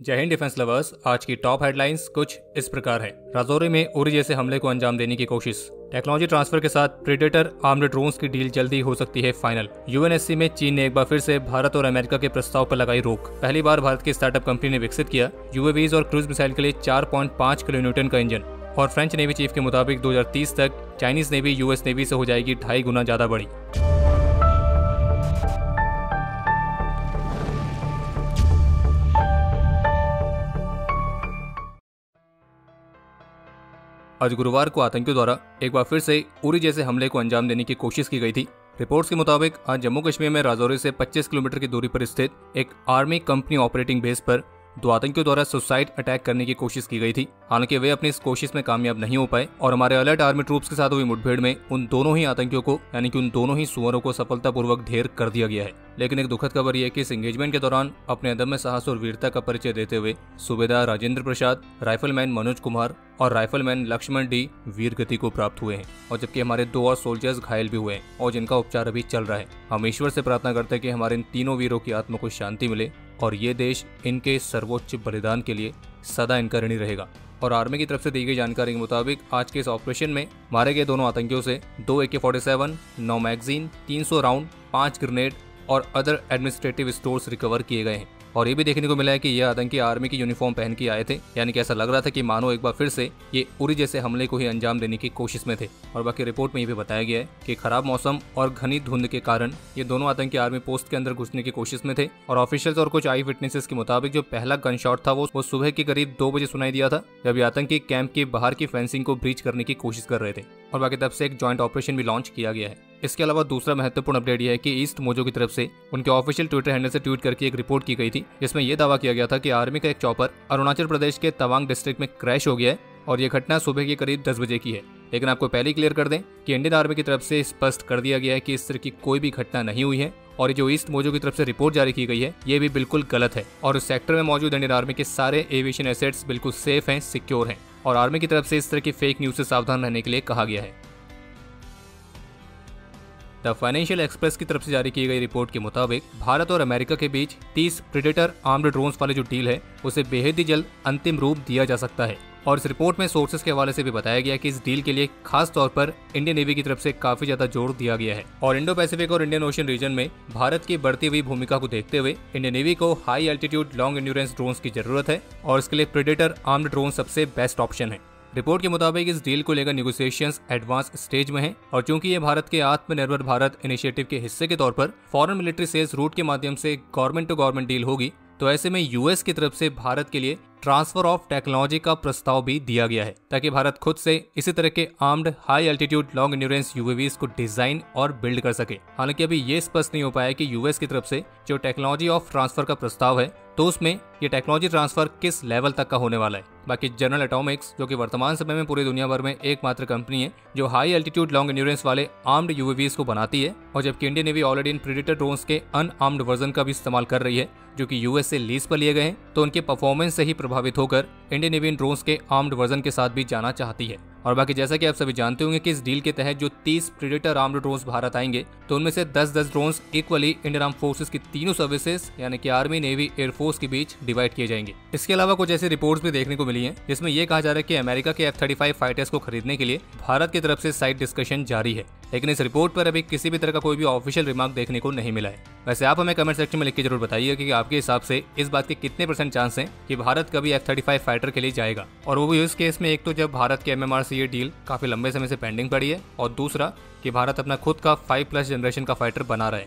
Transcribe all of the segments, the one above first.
जय Hind defence lovers, आज की टॉप हेडलाइंस कुछ इस प्रकार है। राजौरी में उरी जैसे हमले को अंजाम देने की कोशिश। टेक्नोलॉजी ट्रांसफ़र के साथ प्रेडेटर आर्म्ड ड्रोन्स की डील जल्दी हो सकती है फाइनल। यूएनएससी में चीन ने एक बार फिर से भारत और अमेरिका के प्रस्ताव पर लगाई रोक। पहली बार भारत की स्टार्टअप कंपनी ने विकसित किया यूएवीज और क्रूज मिसाइल के लिए 4.5 किलो न्यूटन का इंजन और फ्रेंच नेवी चीफ के मुताबिक 2030 तक चाइनीज़ नेवी, यूएस नेवी से हो जाएगी ढाई गुना ज़्यादा बड़ी। आज गुरुवार को आतंकियों द्वारा एक बार फिर से उरी जैसे हमले को अंजाम देने की कोशिश की गई थी। रिपोर्ट्स के मुताबिक आज जम्मू कश्मीर में राजौरी से 25 किलोमीटर की दूरी पर स्थित एक आर्मी कंपनी ऑपरेटिंग बेस पर दो आतंकियों द्वारा सुसाइड अटैक करने की कोशिश की गई थी। हालाँकि वे अपनी इस कोशिश में कामयाब नहीं हो पाए और हमारे अलर्ट आर्मी ट्रूप्स के साथ हुई मुठभेड़ में उन दोनों ही आतंकियों को, यानी कि उन दोनों ही सुअरों को सफलतापूर्वक ढेर कर दिया गया है। लेकिन एक दुखद खबर यह कि इस एंगेजमेंट के दौरान अपने अदम्य साहस और वीरता का परिचय देते हुए सूबेदार राजेंद्र प्रसाद राइफलमैन मनोज कुमार और राइफलमैन लक्ष्मण डी वीर गति को प्राप्त हुए हैं। और जबकि हमारे दो और सोल्जर्स घायल भी हुए हैं और जिनका उपचार अभी चल रहा है, हम ईश्वर से प्रार्थना करते हैं कि हमारे इन तीनों वीरों की आत्मा को शांति मिले। और ये देश इनके सर्वोच्च बलिदान के लिए सदा इनका ऋणी रहेगा। और आर्मी की तरफ़ से दी गई जानकारी के मुताबिक, आज के इस ऑपरेशन में मारे गए दोनों आतंकियों से दो ए के फोर्टी सेवन नौ मैगजीन, तीन सौ राउंड, पाँच ग्रेनेड और अदर एडमिनिस्ट्रेटिव स्टोर्स रिकवर किए गए हैं। और ये भी देखने को मिला है कि ये आतंकी आर्मी की यूनिफॉर्म पहन के आए थे। यानी कि ऐसा लग रहा था कि मानो एक बार फिर से ये उरी जैसे हमले को ही अंजाम देने की कोशिश में थे। और बाकी रिपोर्ट में ये भी बताया गया है कि खराब मौसम और घनी धुंध के कारण ये दोनों आतंकी आर्मी पोस्ट के अंदर घुसने की कोशिश में थे। और ऑफिशियल्स और कुछ आई विटनेसेस के मुताबिक जो पहला गन शॉट था वो वो सुबह के करीब दो बजे सुनाई दिया था, जब ये आतंकी कैंप के बाहर की फेंसिंग को ब्रीच करने की कोशिश कर रहे थे। और बाकी तब से एक ज्वाइंट ऑपरेशन भी लॉन्च किया गया है। इसके अलावा दूसरा महत्वपूर्ण अपडेट यह है कि ईस्ट मोजो की तरफ़ से उनके ऑफिशियल ट्विटर हैंडल से ट्वीट करके एक रिपोर्ट की गई थी, जिसमें यह दावा किया गया था कि आर्मी का एक चॉपर अरुणाचल प्रदेश के तवांग डिस्ट्रिक्ट में क्रैश हो गया है और ये घटना सुबह के करीब दस बजे की है। लेकिन आपको पहले क्लियर कर दें कि इंडियन आर्मी की तरफ़ से स्पष्ट कर दिया गया है कि इस तरह की कोई भी घटना नहीं हुई है और जो ईस्ट मोजो की तरफ़ से रिपोर्ट जारी की गई है, ये भी बिल्कुल गलत है और उस सेक्टर में मौजूद इंडियन आर्मी के सारे एविएशन एसेट्स बिल्कुल सेफ़ हैं, सिक्योर हैं और आर्मी की तरफ़ से इस तरह की फेक न्यूज़ से सावधान रहने के लिए कहा गया है। द फाइनेंशियल एक्सप्रेस की तरफ़ से जारी की गई रिपोर्ट के मुताबिक भारत और अमेरिका के बीच 30 प्रिडेटर आर्म्ड ड्रोन वाले जो डील है, उसे बेहद ही जल्द अंतिम रूप दिया जा सकता है। और इस रिपोर्ट में सोर्सेस के हवाले से भी बताया गया कि इस डील के लिए खास तौर पर इंडियन नेवी की तरफ़ से काफ़ी ज़्यादा ज़ोर दिया गया है। और इंडो पैसिफिक और इंडियन ओशन रीजन में भारत की बढ़ती हुई भूमिका को देखते हुए इंडियन नेवी को high altitude long endurance drone की ज़रूरत है और इसके लिए प्रेडेटर आर्म्ड ड्रोन सबसे बेस्ट ऑप्शन है। रिपोर्ट के मुताबिक इस डील को लेकर निगोसिएशंस एडवांस स्टेज में हैं और चूँकि ये भारत के आत्मनिर्भर भारत इनिशिएटिव के हिस्से के तौर पर फॉरेन मिलिट्री सेल्स रूट के माध्यम से गवर्नमेंट टू गवर्नमेंट डील होगी तो ऐसे में यूएस की तरफ़ से भारत के लिए ट्रांसफ़र ऑफ़ टेक्नोलॉजी का प्रस्ताव भी दिया गया है, ताकि भारत खुद से इसी तरह के armed high altitude long endurance UAVs को डिज़ाइन और बिल्ड कर सके। हालाँकि अभी ये स्पष्ट नहीं हो पाया कि यूएस की तरफ़ से जो टेक्नोलॉजी ऑफ़ ट्रांसफ़र का प्रस्ताव है तो उसमें ये टेक्नोलॉजी ट्रांसफ़र किस लेवल तक का होने वाला है? बाकी जनरल एटॉमिक्स जो कि वर्तमान समय में पूरी दुनिया भर में एकमात्र कंपनी है, जो हाई एल्टीट्यूड लॉन्ग इंड्योरेंस वाले आर्म्ड यूएवीज को बनाती है, और जबकि इंडियन नेवी ऑलरेडी इन प्रीडेटर ड्रोन्स के अनआर्म्ड वर्जन का भी इस्तेमाल कर रही है, जो कि यूएस से लीज पर लिए गए हैं तो उनके परफॉर्मेंस से ही प्रभावित होकर इंडियन नेवी इन ड्रोन्स के आर्म्ड वर्जन के साथ भी जाना चाहती है। और बाकी जैसा कि आप सभी जानते होंगे कि इस डील के तहत जो 30 प्रीडेटर आर्म्ड ड्रोन्स भारत आएँगे तो उनमें से 10-10 drones equally Indian arm forces की तीनों सर्विसेज़ यानी कि आर्मी नेवी एयरफोर्स के बीच डिवाइड किए जाएँगे। इसके अलावा कुछ ऐसी रिपोर्ट भी देखने को मिली है, जिसमें यह कहा जा रहा है की अमेरिका के एफ़ फाइटर्स को खरीदने के लिए भारत की तरफ़ से साइड डिस्कशन जारी है। लेकिन इस रिपोर्ट पर अभी किसी भी तरह का कोई भी ऑफिशियल रिमार्क देखने को नहीं मिला है। वैसे आप हमें कमेंट सेक्शन में लिख के ज़रूर बताइए कि आपके हिसाब से इस बात के कितने परसेंट चांस हैं कि भारत कभी एफ़ थर्टी फाइटर के लिए जाएगा। और वो भी इस केस में, एक तो जब भारत के एमएमआर से ये डील काफ़ी लंबे समय से पेंडिंग पड़ी है और दूसरा कि भारत अपना खुद का फाइव प्लस जनरेशन का फाइटर बना रहे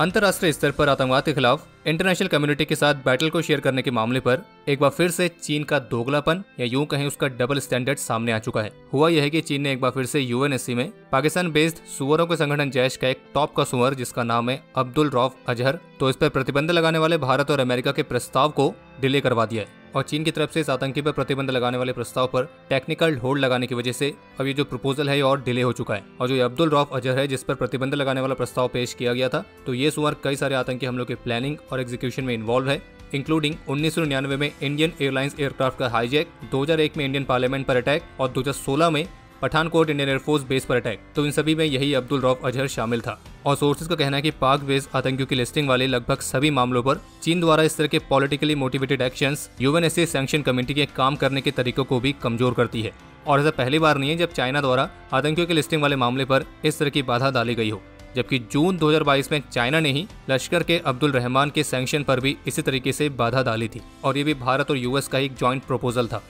अंतर्राष्ट्रीय स्तर पर आतंकवाद के खिलाफ इंटरनेशनल कम्युनिटी के साथ बैटल को शेयर करने के मामले पर एक बार फिर से चीन का दोगलापन या यूँ कहें उसका डबल स्टैंडर्ड सामने आ चुका है। हुआ यह है कि चीन ने एक बार फिर से यूएनएससी में पाकिस्तान बेस्ड सुअरों के संगठन जैश का एक टॉप का सुअर, जिसका नाम है अब्दुल रौफ अजहर तो इस पर प्रतिबंध लगाने वाले भारत और अमेरिका के प्रस्ताव को डिले करवा दिया है। और चीन की तरफ़ से इस आतंकी पर प्रतिबंध लगाने वाले प्रस्ताव पर टेक्निकल होल्ड लगाने की वजह से अब ये जो प्रपोजल है ये और डिले हो चुका है। और जो अब्दुल रौफ अजहर है, जिस पर प्रतिबंध लगाने वाला प्रस्ताव पेश किया गया था तो ये सुअर कई सारे आतंकी हमलों के प्लानिंग और एग्जीक्यूशन में इन्वॉल्व है इंक्लूडिंग उन्नीस सौ निन्यानवे में इंडियन एयरलाइंस एयरक्राफ्ट का हाईजैक 2001 में इंडियन पार्लियामेंट पर अटैक और 2016 में Pathankot Indian air force base पर अटैक। तो इन सभी में यही अब्दुल रौफ अजहर शामिल था। और सोर्सेज का कहना है कि पाक बेस आतंकियों की लिस्टिंग वाले लगभग सभी मामलों पर चीन द्वारा इस तरह के politically motivated actions UNSC sanction committee के काम करने के तरीकों को भी कमज़ोर करती है। और ऐसा पहली बार नहीं है जब चाइना द्वारा आतंकियों की लिस्टिंग वाले मामले पर इस तरह की बाधा डाली गई हो। जबकि जून 2022 में चाइना ने ही लश्कर के अब्दुल रहमान के सैंक्शन पर भी इसी तरीके से बाधा डाली थी। और ये भी भारत और यूएस का एक ज्वाइंट प्रपोजल था।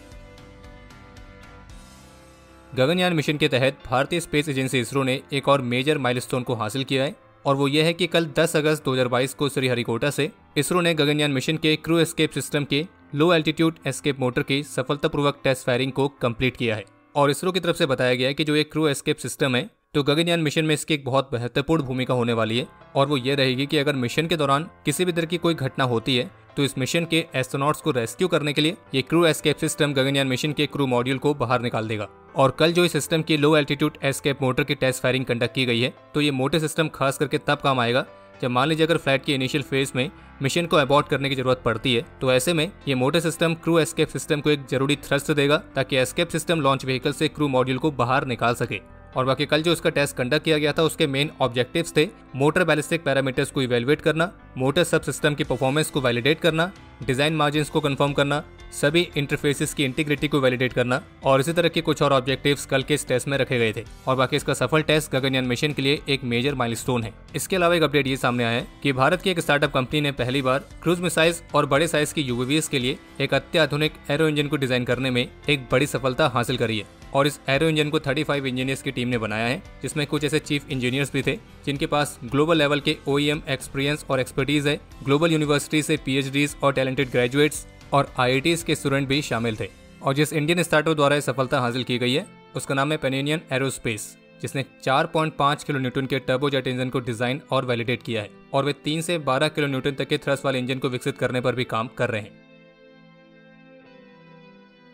गगनयान मिशन के तहत भारतीय स्पेस एजेंसी इसरो ने एक और मेजर माइलस्टोन को हासिल किया है, और वो ये है कि कल 10 अगस्त 2022 को श्रीहरिकोटा से इसरो ने गगनयान मिशन के क्रू एस्केप सिस्टम के लो एल्टीट्यूड एस्केप मोटर की सफलतापूर्वक टेस्ट फायरिंग को कंप्लीट किया है। और इसरो की तरफ़ से बताया गया है कि जो एक क्रू एस्केप सिस्टम है तो गगनयान मिशन में इसकी एक बहुत महत्वपूर्ण भूमिका होने वाली है, और वो ये रहेगी कि अगर मिशन के दौरान किसी भी तरह की कोई घटना होती है तो इस मिशन के एस्ट्रोनॉट्स को रेस्क्यू करने के लिए ये crew escape system Gaganyaan mission के क्रू मॉड्यूल को बाहर निकाल देगा। और कल जो इस सिस्टम की लो एल्टीट्यूड एस्केप मोटर की टेस्ट फायरिंग कंडक्ट की गई है तो ये मोटर सिस्टम खास करके तब काम आएगा जब मान लीजिए अगर फ़्लाइट के इनिशियल फ़ेज़ में मिशन को अबॉर्ट करने की ज़रूरत पड़ती है तो ऐसे में ये motor system crew escape system को एक ज़रूरी थ्रस्ट देगा ताकि एस्केप सिस्टम लॉन्च व्हीकल से क्रू मॉड्यूल को बाहर निकाल सके। और बाकी कल जो इसका टेस्ट कंडक्ट किया गया था, उसके मेन ऑब्जेक्टिव्स थे मोटर बैलिस्टिक पैरामीटर्स को इवेलुएट करना मोटर सब सिस्टम की परफॉर्मेंस को वैलिडेट करना डिज़ाइन मार्जिन को कंफर्म करना, सभी इंटरफेसिस की इंटीग्रिटी को वैलिडेट करना और इसी तरह के कुछ और ऑब्जेक्टिव्स कल के इस टेस्ट में रखे गए थे। और बाकी इसका सफल टेस्ट गगनयान मिशन के लिए एक मेजर माइलस्टोन है। इसके अलावा एक अपडेट ये सामने आया है कि भारत की एक स्टार्टअप कंपनी ने पहली बार क्रूज मिसाइल्स और बड़े साइज़ की यूवीवीएस के लिए एक अत्याधुनिक एरो इंजन को डिज़ाइन करने में एक बड़ी सफलता हासिल करी है। और इस एरो इंजन को 35 फाइव इंजीनियर्स की टीम ने बनाया है, जिसमें कुछ ऐसे चीफ इंजीनियर्स भी थे, जिनके पास ग्लोबल लेवल के ओ एक्सपीरियंस और एक्सपर्टीज है। ग्लोबल यूनिवर्सिटी से पीएचडी और टैलेंटेड ग्रेजुएट्स और आई के स्टूडेंट भी शामिल थे। और जिस इंडियन स्टार्टअप द्वारा सफलता हासिल की गई है, उसका नाम है पेनियन एरोस्पेस जिसने 4.5 किलो न्यूटन के टर्बोजेट इंजन को डिज़ाइन और वैलिडेट किया है। और वे 3 से 12 किलो न्यूटन तक के थ्रस्ट वाले इंजन को विकसित करने पर भी काम कर रहे हैं।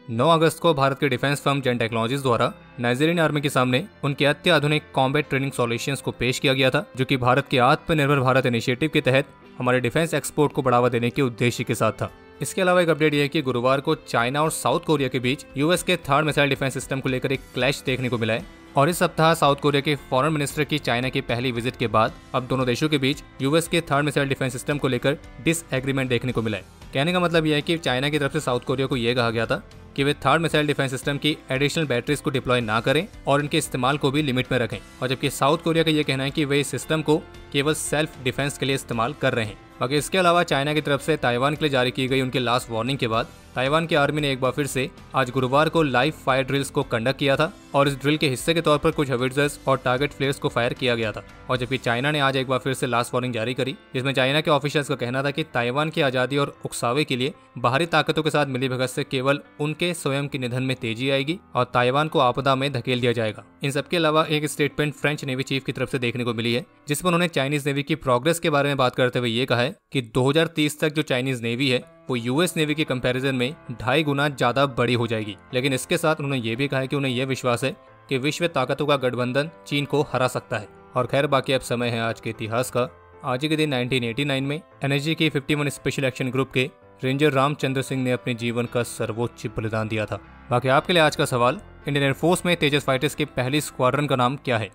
9 अगस्त को भारत के डिफेंस फर्म जेन टेक्नोलॉजीज़ द्वारा नाइजीरियन आर्मी के सामने उनके अत्याधुनिक कॉम्बैट ट्रेनिंग सॉल्यूशंस को पेश किया गया था, जो कि भारत के आत्मनिर्भर भारत इनिशिएटिव के तहत हमारे डिफेंस एक्सपोर्ट को बढ़ावा देने के उद्देश्य के साथ था। इसके अलावा एक अपडेट यह है कि गुरुवार को चाइना और साउथ कोरिया के बीच यूएस के थर्ड मिसाइल डिफेंस सिस्टम को लेकर एक क्लैश देखने को मिला है, और इस सप्ताह साउथ कोरिया के फॉरेन मिनिस्टर की चाइना की पहली विज़िट के बाद अब दोनों देशों के बीच यूएस के थर्ड मिसाइल डिफेंस सिस्टम को लेकर डिस एग्रीमेंट देखने को मिला है। कहने का मतलब यह है कि चाइना की तरफ़ से साउथ कोरिया को यह कहा गया था कि वे थर्ड मिसाइल डिफेंस सिस्टम की एडिशनल बैटरीज को डिप्लॉय ना करें और इनके इस्तेमाल को भी लिमिट में रखें। और जबकि साउथ कोरिया का ये कहना है कि वे इस सिस्टम को केवल सेल्फ डिफेंस के लिए इस्तेमाल कर रहे हैं। बाकी इसके अलावा चाइना की तरफ़ से ताइवान के लिए जारी की गई उनके लास्ट वार्निंग के बाद ताइवान की आर्मी ने एक बार फिर से आज गुरुवार को लाइव फायर ड्रिल्स को कंडक्ट किया था और इस ड्रिल के हिस्से के तौर पर कुछ हविट्जर्स और टारगेट फ्लेयर्स को फायर किया गया था। और जबकि चाइना ने आज एक बार फिर से लास्ट वार्निंग जारी करी, जिसमें चाइना के ऑफिसर्स का कहना था कि ताइवान की आज़ादी और उकसावे के लिए बाहरी ताकतों के साथ मिली भगत से केवल उनके स्वयं के निधन में तेज़ी आएगी और ताइवान को आपदा में धकेल दिया जाएगा। इन सबके अलावा एक स्टेटमेंट फ्रेंच नेवी चीफ की तरफ़ से देखने को मिली है जिसमें उन्होंने चाइनीज़ नेवी की प्रोग्रेस के बारे में बात करते हुए ये कहा है कि 2030 तक जो चाइनीज़ नेवी है वो यूएस नेवी के कंपैरिजन में ढाई गुना ज़्यादा बड़ी हो जाएगी। लेकिन इसके साथ उन्होंने ये भी कहा है कि उन्हें यह विश्वास है कि विश्व ताकतों का गठबंधन चीन को हरा सकता है। और खैर, बाकी अब समय है आज के इतिहास का। आज के दिन 1989 में एनएसजी की 51 स्पेशल एक्शन ग्रुप के रेंजर रामचंद्र सिंह ने अपने जीवन का सर्वोच्च बलिदान दिया था। बाकी आपके लिए आज का सवाल इंडियन एयरफोर्स में तेजस फाइटर्स के पहली स्क्वाड्रन का नाम क्या है?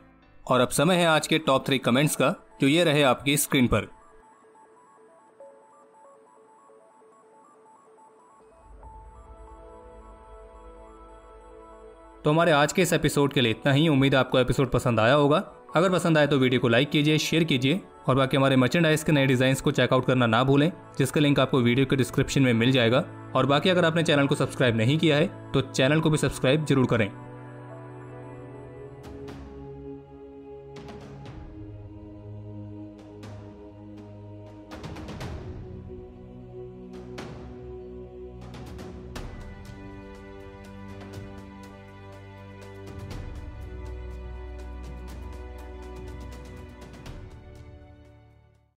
और अब समय है आज के टॉप थ्री कमेंट्स का, जो ये रहे आपकी स्क्रीन पर। तो हमारे आज के इस एपिसोड के लिए इतना ही। उम्मीद आपको एपिसोड पसंद आया होगा। अगर पसंद आए तो वीडियो को लाइक कीजिए, शेयर कीजिए और बाकी हमारे मर्चेंडाइज के नए डिज़ाइन को चेकआउट करना ना भूलें, जिसका लिंक आपको वीडियो के डिस्क्रिप्शन में मिल जाएगा। और बाकी अगर आपने चैनल को सब्सक्राइब नहीं किया है तो चैनल को भी सब्सक्राइब ज़रूर करें।